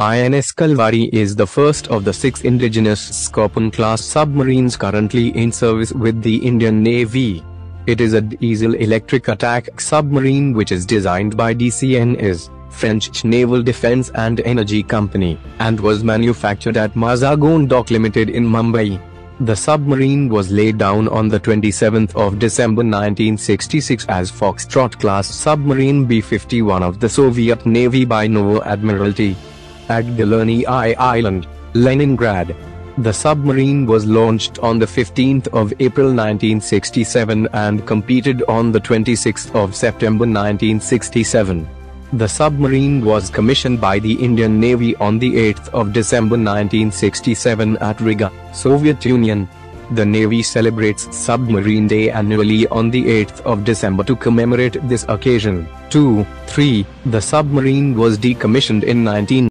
INS Kalvari is the first of the six indigenous Scorpene-class submarines currently in service with the Indian Navy. It is a diesel-electric attack submarine which is designed by DCNS, French Naval Defense and Energy Company, and was manufactured at Mazagon Dock Limited in Mumbai. The submarine was laid down on the 27th of December 1966 as Foxtrot-class submarine B-51 of the Soviet Navy by Novo Admiralty at Galerniy Island, Leningrad. The submarine was launched on the 15th of April 1967 and competed on the 26th of September 1967. The submarine was commissioned by the Indian Navy on the 8th of December 1967 at Riga, Soviet Union. The Navy celebrates Submarine Day annually on the 8th of December to commemorate this occasion. 2. 3. The submarine was decommissioned in 19